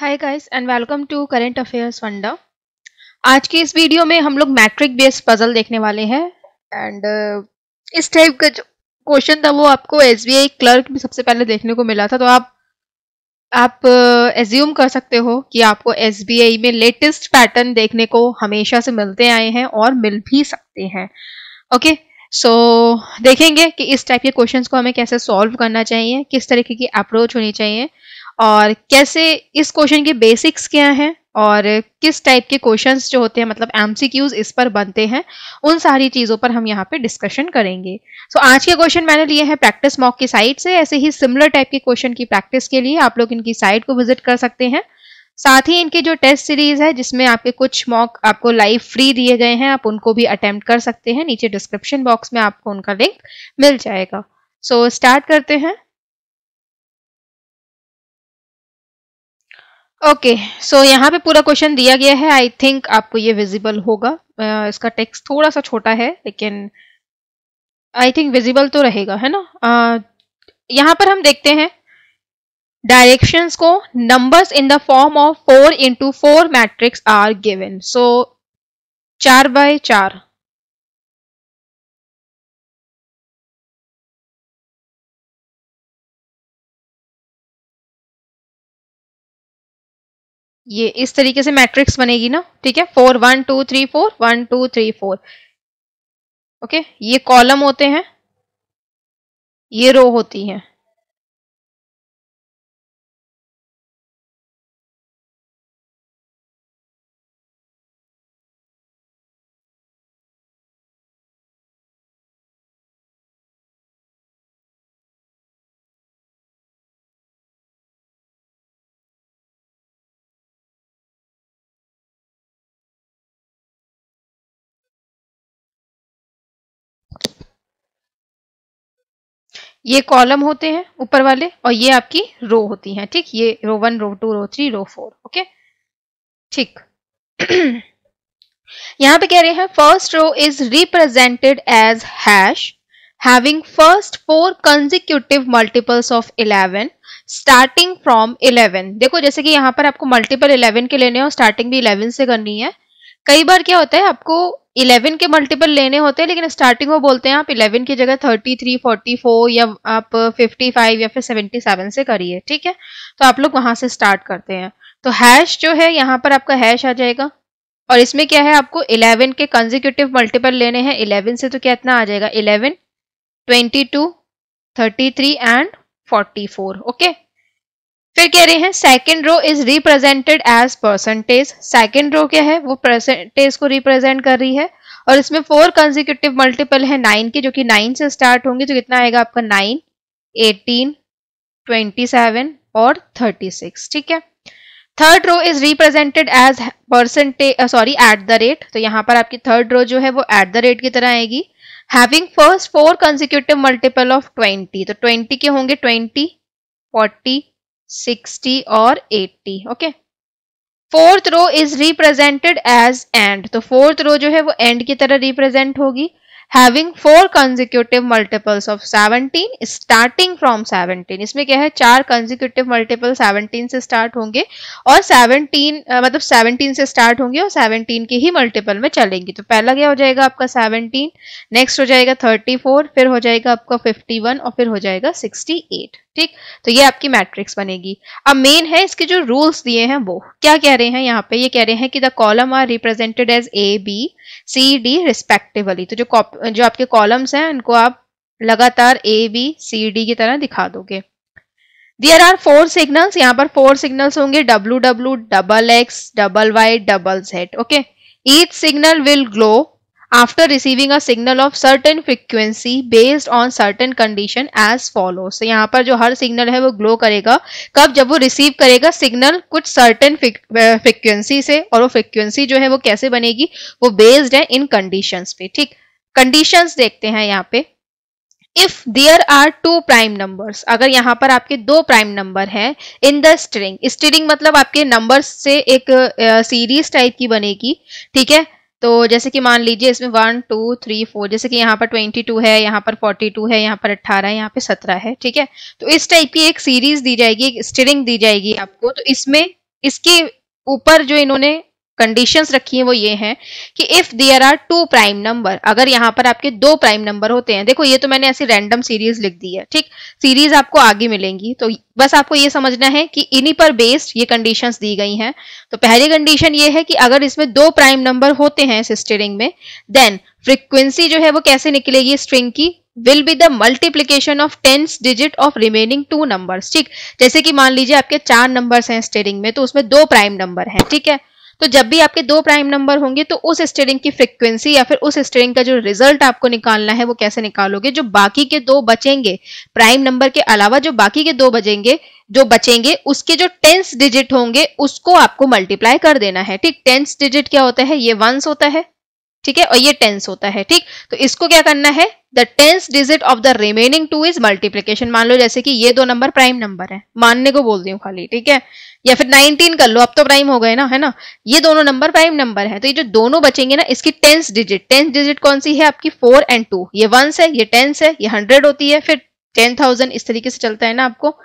Hi guys and welcome to current affairs वंडा आज की इस वीडियो में हम लोग मैट्रिक बेस्ड पजल देखने वाले हैं एंड uh, इस टाइप का जो क्वेश्चन था वो आपको एसबीआई क्लर्क में सबसे पहले देखने को मिला था तो आप आप एज्यूम uh, कर सकते हो कि आपको एसबीआई में लेटेस्ट पैटर्न देखने को हमेशा से मिलते आए हैं और मिल भी सकते हैं ओके okay? सो so, देखेंगे कि इस टाइप के क्वेश्चंस को हमें कैसे सॉल्व करना चाहिए किस तरीके की अप्रोच होनी चाहिए और कैसे इस क्वेश्चन के बेसिक्स क्या हैं और किस टाइप के क्वेश्चंस जो होते हैं मतलब एमसीक्यूज इस पर बनते हैं उन सारी चीज़ों पर हम यहाँ पे डिस्कशन करेंगे। सो so, आज के क्वेश्चन मैंने लिए हैं प्रैक्टिस मॉक की साइट से। ऐसे ही सिमिलर टाइप के क्वेश्चन की प्रैक्टिस के लिए आप लोग इनकी साइट को विज़िट कर सकते हैं। साथ ही इनके जो टेस्ट सीरीज़ है जिसमें आपके कुछ मॉक आपको लाइव फ्री दिए गए हैं आप उनको भी अटेम्प्ट कर सकते हैं। नीचे डिस्क्रिप्शन बॉक्स में आपको उनका लिंक मिल जाएगा। सो so, स्टार्ट करते हैं। ओके सो यहाँ पे पूरा क्वेश्चन दिया गया है. आई थिंक आपको ये विजिबल होगा. uh, इसका टेक्स्ट थोड़ा सा छोटा है लेकिन आई थिंक विजिबल तो रहेगा है ना? uh, यहाँ पर हम देखते हैं डायरेक्शंस को numbers in the form of four into four matrix are given so चार बाय चार. ये इस तरीके से मैट्रिक्स बनेगी ना, ठीक है? Four one two three four one two three four okay ये कॉलम होते हैं, ये रो होती है। ये कॉलम होते हैं ऊपर वाले और ये आपकी रो होती हैं, ठीक? ये row one row two row three row four okay ठीक। यहाँ पे कह रहे हैं first row is represented as hash having first four consecutive multiples of 11 starting from 11 देखो, जैसे कि यहाँ पर आपको मल्टीपल 11 के लेने हैं और स्टार्टिंग भी 11 से करनी है कई बार क्या होता है आपको 11 के मल्टीपल लेने होते हैं लेकिन स्टार्टिंग में बोलते हैं आप 11 की जगह 33, 44 या आप 55 या फिर 77 से करिए ठीक है? तो आप लोग वहाँ से स्टार्ट करते हैं। तो हैश जो है यहाँ पर आपका हैश आ जाएगा। और इसमें क्या है आपको 11 के कंजिक्यूटिव मल्टीपल लेने हैं। 11 से तो क्या इतना आ जाएगा? 11, 22, 33 एंड 44 ओके? फिर कह रहे हैं second row is represented as percentage second row क्या है? वो परसेंटेज को रिप्रेजेंट कर रही है। और इसमें फोर कंजिक्यूटिव मल्टीपल है नाइन के, जो कि नाइन से स्टार्ट होंगे तो कितना आएगा आपका नाइन एटीन ट्वेंटी सेवन और थर्टी सिक्स ठीक है? Third row is represented as percentage sorry at the rate तो यहाँ पर आपकी थर्ड रो जो है, वो एट द रेट की तरह आएगी। Having first four consecutive multiple of twenty तो ट्वेंटी के होंगे ट्वेंटी फोर्टी सिक्सटी और eighty okay? Fourth row is represented as and तो फोर्थ रो जो है वो एंड की तरह रिप्रेजेंट होगी। Having four consecutive multiples of 17 starting from 17 इसमें क्या है? चार कंजिक्यूटिव मल्टीपल 17 से स्टार्ट होंगे और 17 आ, मतलब 17 से स्टार्ट होंगे और 17 के ही मल्टीपल में चलेंगी। तो पहला क्या हो जाएगा आपका 17 नेक्स्ट हो जाएगा 34 फिर हो जाएगा आपका 51 और फिर हो जाएगा 68 ठीक? तो ये आपकी मैट्रिक्स बनेगी। अब मेन है, इसके जो रूल्स दिए हैं वो, क्या कह रहे हैं यहाँ पे? ये कह रहे हैं कि the column are represented as A B C D respectively तो जो जो आपके कॉलम्स हैं, उनको आप लगातार ए बी सी डी की तरह दिखा दोगे। दियर आर फोर सिग्नल्स यहाँ पर फोर सिग्नल्स होंगे। W W double X double Y double Z okay each signal will glow after receiving a signal of certain frequency based on certain condition as follows. So यहाँ पर जो हर signal है वो glow करेगा। कब जब वो रिसीव करेगा सिग्नल कुछ सर्टेन फ्रिक्वेंसी से और वो फ्रिक्वेंसी जो है वो कैसे बनेगी? वो बेस्ड है इन कंडीशंस पे। ठीक? कंडीशंस देखते हैं यहाँ पे। If there are two prime numbers अगर यहाँ पर आपके दो प्राइम नंबर हैं इन द स्ट्रिंग स्ट्रिंग मतलब आपके नंबर्स से एक सीरीज़ uh, टाइप की बनेगी। ठीक है? तो जैसे कि मान लीजिए इसमें वन टू थ्री फोर जैसे कि यहाँ पर ट्वेंटी टू है, यहाँ पर फोर्टी टू है, यहाँ पर अट्ठारह है, यहाँ पे सत्रह है, ठीक है? तो इस टाइप की एक सीरीज़ दी जाएगी, एक स्टिरिंग दी जाएगी आपको। तो इसमें, इसके ऊपर जो इन्होंने कंडीशंस रखी हैं वो ये हैं कि if there are two prime number अगर यहाँ पर आपके दो प्राइम नंबर होते हैं, देखो ये तो मैंने ऐसी रैंडम सीरीज़ लिख दी है, ठीक? सीरीज़ आपको आगे मिलेंगी तो बस आपको ये समझना है कि इन्हीं पर बेस्ड ये कंडीशंस दी गई हैं। तो पहली कंडीशन ये है कि अगर इसमें दो प्राइम नंबर होते हैं इस स्ट्रिंग में देन फ्रिक्वेंसी जो है वो कैसे निकलेगी स्ट्रिंग की? Will be the multiplication of tens digit of remaining two numbers ठीक? जैसे कि मान लीजिए आपके चार नंबर्स हैं स्टेरिंग में तो उसमें दो प्राइम नंबर हैं, ठीक है? तो जब भी आपके दो प्राइम नंबर होंगे तो उस स्टेरिंग की फ्रिक्वेंसी या फिर उस स्टेरिंग का जो रिज़ल्ट आपको निकालना है, वो कैसे निकालोगे? जो बाकी के दो बचेंगे प्राइम नंबर के अलावा जो बाकी के दो बचेंगे, जो बचेंगे, उसके जो टेंस डिजिट होंगे, उसको आपको मल्टीप्लाई कर देना है। ठीक टेंस डिजिट क्या होता है? ये वंस होता है। ठीक है, और ये टेंस होता है, ठीक? तो इसको क्या करना है? The tens digit of the remaining two is multiplication मान लो जैसे कि ये दो नंबर प्राइम नंबर है। मानने को बोल दी हूँ खाली, ठीक है? या फिर 19 कर लो, अब तो प्राइम हो गए ना, है ना? ये दोनों नंबर प्राइम नंबर है तो ये जो दोनों बचेंगे ना, इसकी टेंस डिजिट टेंस डिजिट कौन सी है आपकी? फोर एंड टू ये वंस है, ये टेंस है, ये हंड्रेड होती है, फिर टेन थाउज़ेंड इस तरीके से चलता है ना आपको।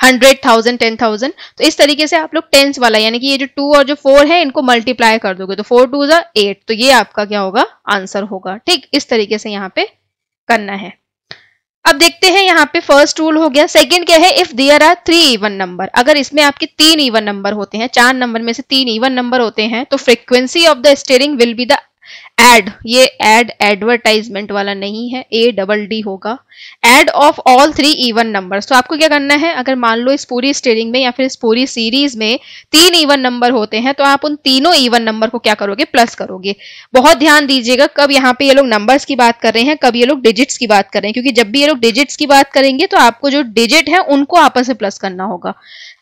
Hundred thousand, ten thousand. तो इस तरीके से आप लोग टेंस वाला, यानी कि ये जो टू और जो फोर है, इनको मल्टीप्लाई कर दोगे। तो फोर टू ज़ा एट तो ये आपका क्या होगा? आंसर होगा। ठीक? इस तरीके से यहाँ पे करना है। अब देखते हैं यहाँ पे फ़र्स्ट रूल हो गया। सेकंड क्या है? If there are three even number अगर इसमें आपके तीन इवन नंबर होते हैं, चार नंबर में से तीन इवन नंबर होते हैं तो frequency of the string will be the add ये एड एडवर्टाइजमेंट वाला नहीं है ए डबल डी होगा। Add of all three even numbers तो आपको क्या करना है? अगर मान लो इस पूरी स्टेरिंग में या फिर इस पूरी सीरीज़ में तीन इवन नंबर होते हैं तो आप उन तीनों इवन नंबर को क्या करोगे? प्लस करोगे। बहुत ध्यान दीजिएगा, कब यहाँ पे ये लोग नंबर्स की बात कर रहे हैं, कब ये लोग डिजिट्स की बात कर रहे हैं। क्योंकि जब भी ये लोग डिजिट्स की बात करेंगे तो आपको जो डिजिट है, उनको आपस में प्लस करना होगा।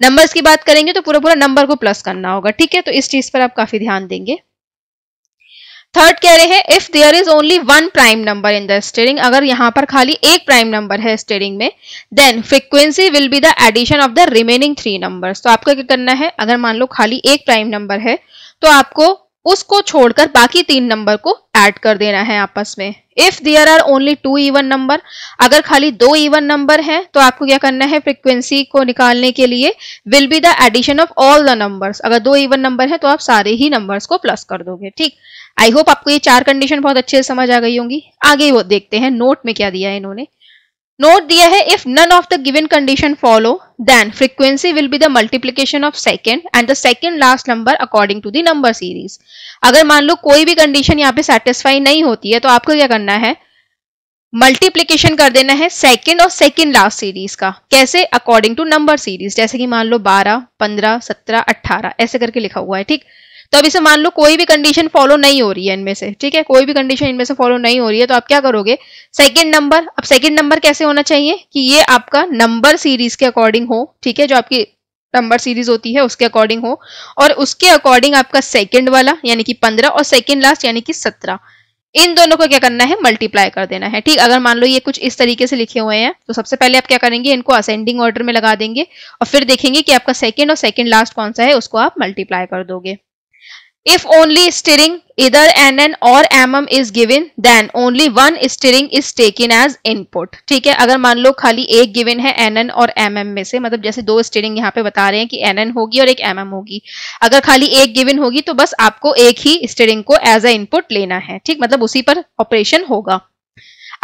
नंबर्स की बात करेंगे तो पूरा पूरा नंबर को प्लस करना होगा। ठीक है? तो इस चीज़ पर आप काफ़ी ध्यान देंगे। थर्ड कह रहे हैं if there is only one prime number in the string अगर यहाँ पर खाली एक प्राइम नंबर है स्टेरिंग में then frequency will be the addition of the remaining three numbers तो आपको क्या करना है? अगर मान लो खाली एक प्राइम नंबर है तो आपको उसको छोड़कर बाकी तीन नंबर को ऐड कर देना है आपस में। If there are only two even number अगर खाली दो इवन नंबर है तो आपको क्या करना है? फ्रीक्वेंसी को निकालने के लिए will be the addition of all the numbers अगर दो इवन नंबर है तो आप सारे ही नंबर्स को प्लस कर दोगे, ठीक? आई होप आपको ये चार कंडीशन बहुत अच्छे से समझ आ गई होंगी। आगे वो देखते हैं नोट में क्या दिया है इन्होंने। नोट दिया है if none of the given condition follow then frequency will be the multiplication of second and the second last number according to the number series अगर मान लो कोई भी कंडीशन यहाँ पे सेटिस्फाई नहीं होती है तो आपको क्या करना है? मल्टीप्लीकेशन कर देना है सेकेंड और सेकेंड लास्ट सीरीज़ का। कैसे? अकॉर्डिंग टू नंबर सीरीज़ जैसे कि मान लो 12, 15, 17, 18 ऐसे करके लिखा हुआ है ठीक? तो अब इसे मान लो कोई भी कंडीशन फॉलो नहीं हो रही है इनमें से, ठीक है? कोई भी कंडीशन इनमें से फॉलो नहीं हो रही है तो आप क्या करोगे? सेकंड नंबर अब सेकंड नंबर कैसे होना चाहिए? कि ये आपका नंबर सीरीज़ के अकॉर्डिंग हो, ठीक है? जो आपकी नंबर सीरीज़ होती है, उसके अकॉर्डिंग हो, और उसके अकॉर्डिंग आपका सेकेंड वाला, यानी कि पंद्रह, और सेकेंड लास्ट यानी कि सत्रह। इन दोनों को क्या करना है? मल्टीप्लाई कर देना है, ठीक? अगर मान लो ये कुछ इस तरीके से लिखे हुए हैं तो सबसे पहले आप क्या करेंगे? इनको असेंडिंग ऑर्डर में लगा देंगे, और फिर देखेंगे कि आपका सेकंड और सेकंड लास्ट कौन सा है, उसको आप मल्टीप्लाई कर दोगे। If only steering either NN or MM is given, then only one steering is taken as input. ठीक है? अगर मान लो खाली एक गिवन है NN और MM में से मतलब जैसे दो स्टेरिंग यहाँ पे बता रहे हैं कि NN होगी और एक MM होगी। अगर खाली एक गिवन होगी तो बस आपको एक ही स्टेरिंग को एज अ इनपुट लेना है। ठीक? मतलब उसी पर ऑपरेशन होगा।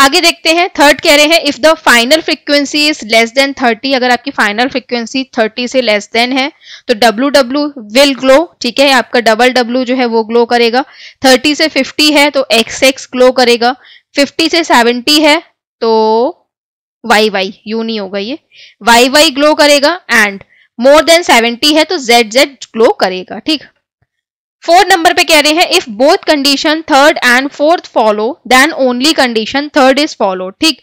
आगे देखते हैं थर्ड कह रहे हैं if the final frequency is less than 30 अगर आपकी फाइनल फ्रीक्वेंसी 30 से लेस देन है तो डब्ल्यू डब्ल्यू विल ग्लो ठीक है, आपका डबल डब्ल्यू जो है वो ग्लो करेगा। 30 से 50 है तो एक्स एक्स ग्लो करेगा। 50 से 70 है तो वाई वाई यू नहीं होगा ये। वाई वाई ग्लो करेगा एंड मोर देन 70 है तो जेड जेड ग्लो करेगा, ठीक। फोर्थ नंबर पे कह रहे हैं if both condition third and fourth follow then only condition third is follow ठीक?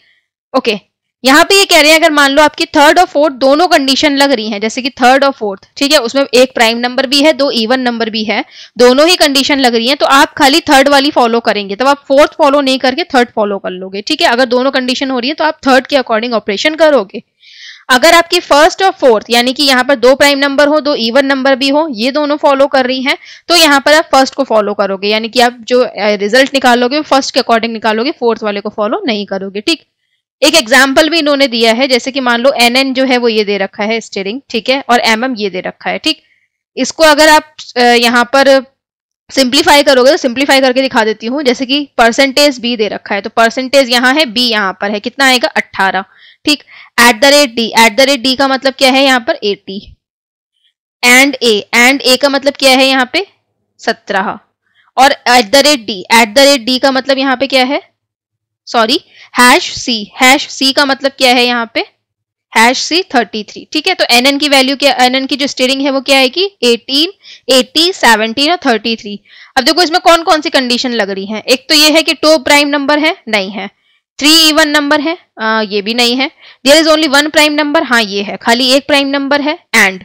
ओके यहाँ पे ये कह रहे हैं, अगर मान लो आपकी थर्ड और फोर्थ दोनों कंडीशन लग रही हैं, जैसे कि थर्ड और फोर्थ ठीक है? उसमें एक प्राइम नंबर भी है, दो इवन नंबर भी है, दोनों ही कंडीशन लग रही हैं तो आप खाली थर्ड वाली फॉलो करेंगे। तब आप फोर्थ फॉलो नहीं करके थर्ड फॉलो कर लोगे, ठीक है? अगर दोनों कंडीशन हो रही है तो आप थर्ड के अकॉर्डिंग ऑपरेशन करोगे। अगर आपकी फ़र्स्ट और फोर्थ यानी कि यहाँ पर दो प्राइम नंबर हो, दो इवन नंबर भी हो, ये दोनों फॉलो कर रही हैं तो यहाँ पर आप फ़र्स्ट को फॉलो करोगे। यानी कि आप जो रिज़ल्ट निकालोगे फ़र्स्ट के अकॉर्डिंग निकालोगे फोर्थ वाले को फॉलो नहीं करोगे, ठीक? एक एग्ज़ाम्पल भी इन्होंने दिया है, जैसे कि मान लो एन एन जो है वो ये दे रखा है स्टेरिंग ठीक है? और एम ये दे रखा है, ठीक? इसको अगर आप यहाँ पर सिंप्लीफाई करोगे तो सिंप्लीफाई करके दिखा देती हूँ। जैसे कि परसेंटेज बी दे रखा है तो परसेंटेज यहाँ है बी यहाँ पर है। कितना आएगा? अट्ठारह। ठीक? At the rate D at the rate D का मतलब क्या है यहाँ पर? Eighty and A and A का मतलब क्या है यहाँ पे? सत्रह। और at the rate D at the rate D का मतलब यहाँ पे क्या है? Sorry hash C hash C का मतलब क्या है यहाँ पे? हैश सी थर्टी थ्री ठीक है? तो एन की वैल्यू क्या एन की जो स्टेरिंग है वो क्या आएगी? एटीन एटी सेवनटीन और थर्टी थ्री अब देखो इसमें कौन कौन सी कंडीशन लग रही है? एक तो ये है कि टू प्राइम नंबर है नहीं है. थ्री इवन नंबर है आ, ये भी नहीं है. There is only one prime number हाँ ये है. खाली एक प्राइम नंबर है and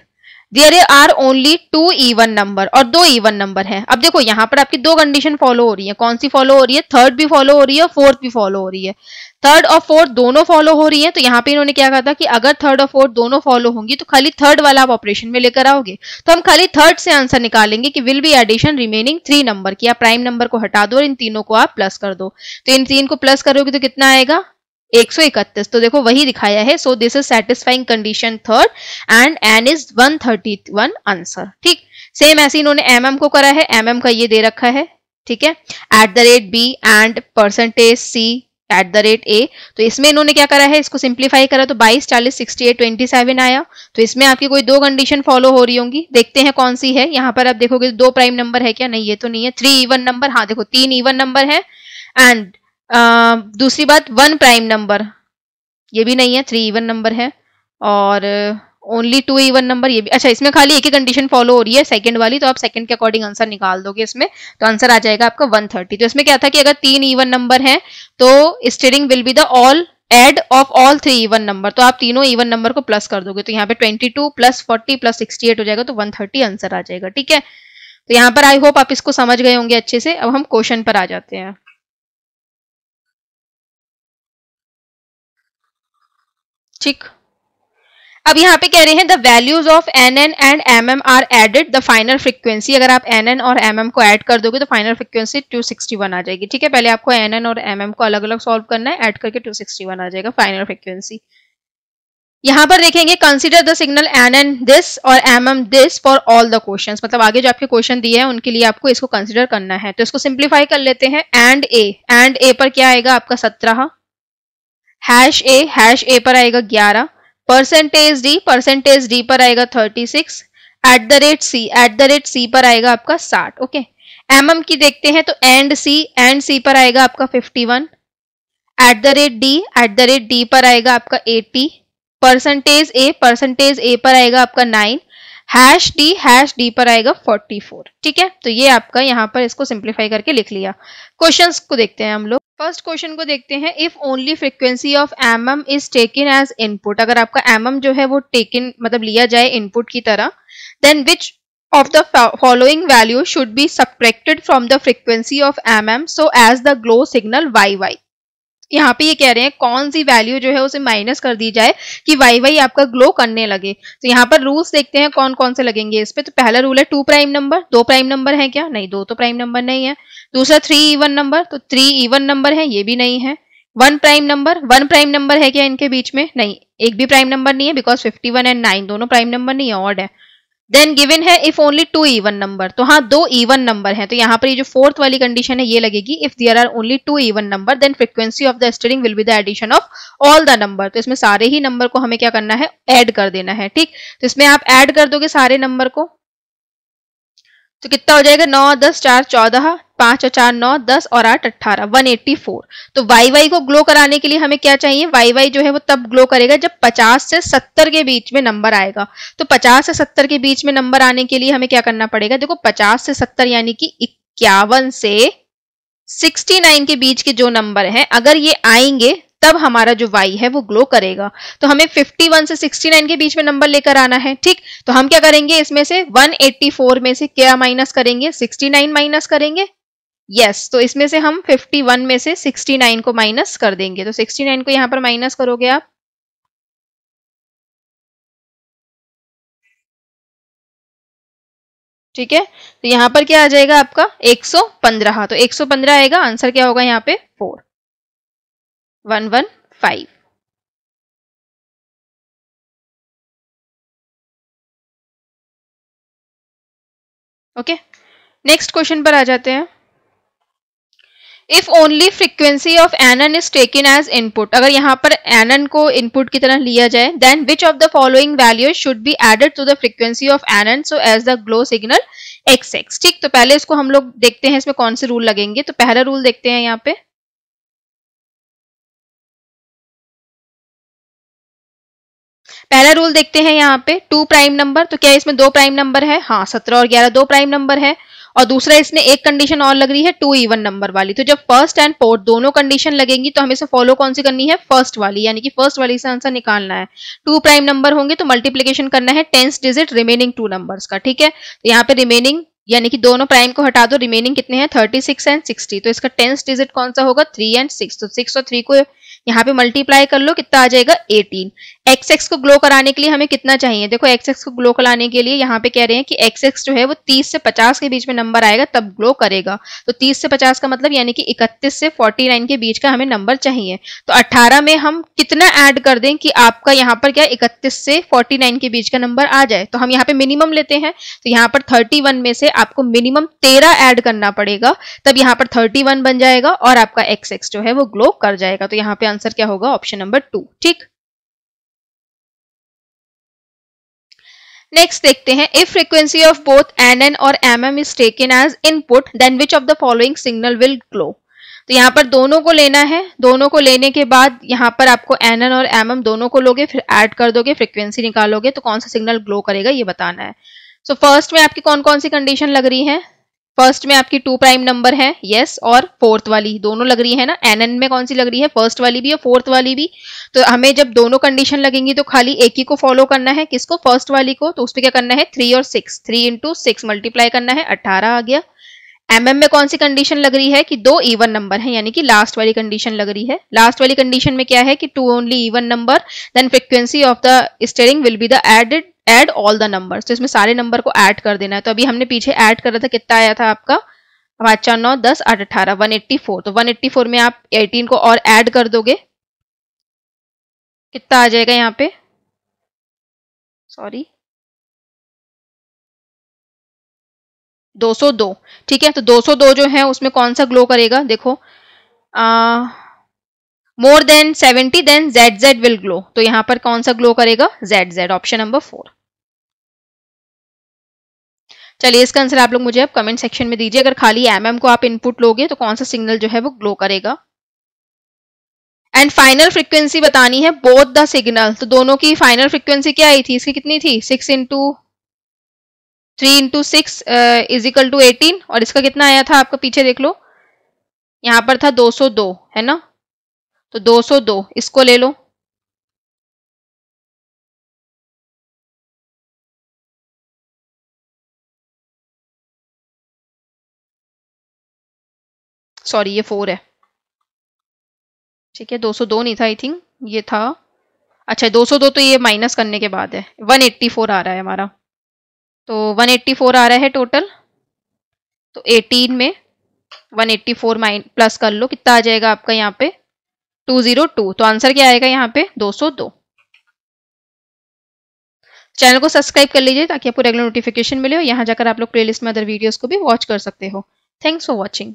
there are only two even number और दो इवन नंबर है. अब देखो यहाँ पर आपकी दो कंडीशन फॉलो हो रही है. कौन सी फॉलो हो रही है? थर्ड भी फॉलो हो रही है फोर्थ भी फॉलो हो रही है. थर्ड और फोर्थ दोनों फॉलो हो रही है तो यहाँ पे इन्होंने क्या कहा था कि अगर थर्ड और फोर्थ दोनों फॉलो होंगी तो खाली थर्ड वाला आप ऑपरेशन में लेकर आओगे। तो हम खाली थर्ड से आंसर निकालेंगे कि will be addition remaining three number की आप प्राइम नंबर को हटा दो और इन तीनों को आप प्लस कर दो। तो इन तीन को प्लस करोगे तो कितना आएगा? 131 तो देखो, वही दिखाया है। So this is satisfying condition third and N is 131 answer ठीक? सेम ऐसे इन्होंने एम एम को करा है। एम एम का ये दे रखा है। ठीक है? At the rate B and percentage C at the rate A तो इसमें इन्होंने क्या करा है? इसको सिंप्लीफाई करा तो 22 40 68 27 आया। तो इसमें आपकी कोई दो कंडीशन फॉलो हो रही होंगी। देखते हैं कौन सी है। यहाँ पर आप देखोगे दो प्राइम नंबर है क्या? नहीं, ये तो नहीं है। थ्री इवन नंबर हाँ देखो, तीन इवन नंबर है। एंड दूसरी बात वन प्राइम नंबर ये भी नहीं है थ्री इवन नंबर है। और ओनली टू इवन नंबर ये भी। अच्छा इसमें खाली एक ही कंडीशन फॉलो हो रही है सेकंड वाली तो आप सेकंड के अकॉर्डिंग आंसर निकाल दोगे इसमें तो आंसर आ जाएगा आपका 130 तो इसमें क्या था कि अगर तीन इवन नंबर है तो string will be the all add of all three even number तो आप तीनों इवन नंबर को प्लस कर दोगे तो यहाँ पे 22 प्लस 40 प्लस 68 हो जाएगा तो 130 आंसर आ जाएगा, ठीक है? तो यहाँ पर आई होप आप इसको समझ गए होंगे अच्छे से। अब हम क्वेश्चन पर आ जाते हैं। ठीक। अब यहाँ पे कह रहे हैं the values of N N and M M are added the final frequency अगर आप एन एन और एम एम को ऐड कर दोगे तो फाइनल फ्रीक्वेंसी 261 आ जाएगी। ठीक है? पहले आपको एन एन और एम एम को अलग अलग सॉल्व करना है ऐड करके 261 आ जाएगा फाइनल फ्रीक्वेंसी यहाँ पर देखेंगे consider the signal N N this और M M this for all the question मतलब आगे जो आपके क्वेश्चन दिए हैं, उनके लिए आपको इसको कंसिडर करना है। तो इसको सिंप्लीफाई कर लेते हैं एंड ए एंड ए पर क्या आएगा आपका सत्रह? हैश ए हैश ए पर आएगा ग्यारह। परसेंटेज डी परसेंटेज डी पर आएगा thirty six at the rate C at the rate C पर आएगा आपका साठ ओके एम एम की देखते हैं तो एंड सी एंड सी पर आएगा आपका fifty one at the rate D at the rate D पर आएगा आपका eighty percentage A percentage A पर आएगा आपका nine hash D hash D पर आएगा फोर्टी फोर। ठीक है? तो ये आपका यहाँ पर इसको सिंप्लीफाई करके लिख लिया। क्वेश्चंस को देखते हैं हम लोग। फ़र्स्ट क्वेश्चन को देखते हैं। If only frequency of M M is taken as input अगर आपका एम एम जो है वो टेकन मतलब लिया जाए इनपुट की तरह then which of the following value should be subtracted from the frequency of mm so as the glow signal yy यहाँ पे ये कह रहे हैं, कौन सी वैल्यू जो है उसे माइनस कर दी जाए कि वाई वाई आपका ग्लो करने लगे। तो यहाँ पर रूल्स देखते हैं कौन कौन से लगेंगे इस पे। तो पहला रूल है टू प्राइम नंबर दो प्राइम नंबर है क्या? नहीं, दो तो प्राइम नंबर नहीं है। दूसरा थ्री इवन नंबर तो थ्री इवन नंबर है, ये भी नहीं है। One prime number one prime number है क्या इनके बीच में? नहीं, एक भी प्राइम नंबर नहीं है because fifty one and nine दोनों प्राइम नंबर नहीं है ऑड है। देन गिवन है if only two even number तो हाँ दो इवन नंबर है। तो यहाँ पर ये जो फोर्थ वाली कंडीशन है, ये लगेगी if there are only two even number then frequency of the string will be the addition of all the number तो इसमें सारे ही नंबर को हमें क्या करना है? एड कर देना है, ठीक? तो इसमें आप एड कर दोगे सारे नंबर को? तो कितना हो जाएगा? नौ, दस, चार, चौदह, पाँच और चार, नौ, दस और आठ अट्ठारह वन एट्टी फोर तो वाई वाई को ग्लो कराने के लिए हमें क्या चाहिए? वाई वाई जो है वो तब ग्लो करेगा जब पचास से सत्तर के बीच में नंबर आएगा। तो पचास से सत्तर के बीच में नंबर आने के लिए हमें क्या करना पड़ेगा? देखो, पचास से सत्तर यानी कि इक्यावन से सिक्सटी नाइन के बीच के जो नंबर है, अगर ये आएँगे तब हमारा जो वाई है वो ग्लो करेगा। तो हमें 51 से 69 के बीच में नंबर लेकर आना है ठीक? तो हम क्या करेंगे? इसमें से 184 में से क्या माइनस करेंगे? 69 माइनस करेंगे? यस yes, तो इसमें से हम 51 में से 69 को माइनस कर देंगे। तो 69 को यहाँ पर माइनस करोगे आप? ठीक है? तो यहाँ पर क्या आ जाएगा आपका? 115 तो 115 आएगा आंसर क्या होगा यहाँ पे? Four. One one five okay next question पर आ जाते हैं. If only frequency of N is taken as input अगर यहाँ पर एन को इनपुट की तरह लिया जाए then which of the following value should be added to the frequency of N so as the glow signal X X ठीक तो पहले इसको हम लोग देखते हैं, इसमें कौन से रूल लगेंगे? तो पहला रूल देखते हैं यहाँ पे. पहला रूल देखते हैं यहाँ पे टू प्राइम नंबर तो क्या इसमें दो प्राइम नंबर है? हाँ सत्रह और ग्यारह दो प्राइम नंबर है। और दूसरा इसमें एक कंडीशन और लग रही है टू इवन नंबर वाली। तो जब फ़र्स्ट एंड फोर्थ दोनों कंडीशन लगेंगी तो हमें से फॉलो कौन सी करनी है? फ़र्स्ट वाली, यानी कि फ़र्स्ट वाली से आंसर निकालना है। टू प्राइम नंबर होंगे तो मल्टीप्लीकेशन करना है tens digit remaining two numbers का, ठीक है? तो यहाँ पे रिमेनिंग यानी कि दोनों प्राइम को हटा दो रिमेनिंग कितने हैं? थर्टी सिक्स एंड सिक्सटी तो इसका टेंस डिजिट कौन सा होगा? थ्री एंड सिक्स तो सिक्स और थ्री को यहाँ पे मल्टीप्लाई कर लो, कितना आ जाएगा? 18 एक्स एक्स को ग्लो कराने के लिए हमें कितना चाहिए? देखो एक्स एक्स को ग्लो कराने के लिए यहाँ पे कह रहे हैं कि एक्स एक्स जो है वो 30 से 50 के बीच में नंबर आएगा, तब ग्लो करेगा। तो 30 से 50 का मतलब यानी कि 31 से 49 के बीच का हमें नंबर चाहिए। तो 18 में हम कितना ऐड कर दें कि आपका यहाँ पर क्या इकतीस से फोर्टी के बीच का नंबर आ जाए? तो हम यहाँ पे मिनिमम लेते हैं। तो यहाँ पर थर्टी में से आपको मिनिमम तेरह ऐड करना पड़ेगा। तब यहाँ पर थर्टी बन जाएगा और आपका एक्स एक्स जो है वो ग्लो कर जाएगा। तो यहाँ पे आंसर क्या होगा? ऑप्शन नंबर टू ठीक? नेक्स्ट देखते हैं if frequency of both N N और M M is taken as input then which of the following signal will glow तो यहाँ पर दोनों को लेना है। दोनों को लेने के बाद यहाँ पर आपको एन एन और एम एम दोनों को लोगे फिर ऐड कर दोगे फ्रीक्वेंसी निकालोगे तो कौन सा सिग्नल ग्लो करेगा ये बताना है। सो so, फ़र्स्ट में आपकी कौन कौन सी कंडीशन लग रही है? फ़र्स्ट में आपकी टू प्राइम नंबर है यस और फोर्थ वाली, दोनों लग रही है ना? एन एन में कौन सी लग रही है? फ़र्स्ट वाली भी और फोर्थ वाली भी। तो हमें जब दोनों कंडीशन लगेंगी तो खाली एक ही को फॉलो करना है। किसको? फ़र्स्ट वाली को। तो उस पर क्या करना है? थ्री और six three into six multiply करना है। अट्ठारह आ गया। एम एम में कौन सी कंडीशन लग रही है कि दो इवन नंबर है? यानी कि लास्ट वाली कंडीशन लग रही है। लास्ट वाली कंडीशन में क्या है कि two only even number then frequency of the string will be the added add all the numbers तो इसमें सारे नंबर को ऐड कर देना है। तो अभी हमने पीछे ऐड कर था, कितना आया था आपका? पाँच, चार, नौ, दस, आठ, अठारह वन एट्टी फोर तो वन एट्टी फोर में आप एटीन को और ऐड कर दोगे। कितना आ जाएगा यहाँ पे? सॉरी 202 ठीक है तो 202 जो है, उसमें कौन सा ग्लो करेगा? देखो। More than 70 then Z Z will glow तो यहाँ पर कौन सा ग्लो करेगा? Z Z option number four चलिए इसका आंसर आप लोग मुझे अब कमेंट सेक्शन में दीजिए। अगर खाली एम एम को आप इनपुट लोगे तो कौन सा सिग्नल जो है वो ग्लो करेगा? एंड फाइनल फ्रिक्वेंसी बतानी है बोथ द सिग्नल तो दोनों की फाइनल फ्रिक्वेंसी क्या आई थी? इसकी कितनी थी? Six into three into six is equal to eighteen और इसका कितना आया था? आपका पीछे देख लो। यहाँ पर था 202 है ना? तो 202 इसको ले लो। सॉरी ये फोर है। ठीक है 202 नहीं था आई थिंक ये था। अच्छा 202 तो ये माइनस करने के बाद है। 184 आ रहा है हमारा। तो 184 आ रहा है टोटल तो 18 में 184 माइन प्लस कर लो। कितना आ जाएगा आपका यहाँ पे? 202 तो आंसर क्या आएगा यहाँ पे? 202 चैनल को सब्सक्राइब कर लीजिए ताकि आपको रेगुलर नोटिफिकेशन मिले और यहाँ जाकर आप लोग प्लेलिस्ट में अदर वीडियोस को भी वॉच कर सकते हो। Thanks for watching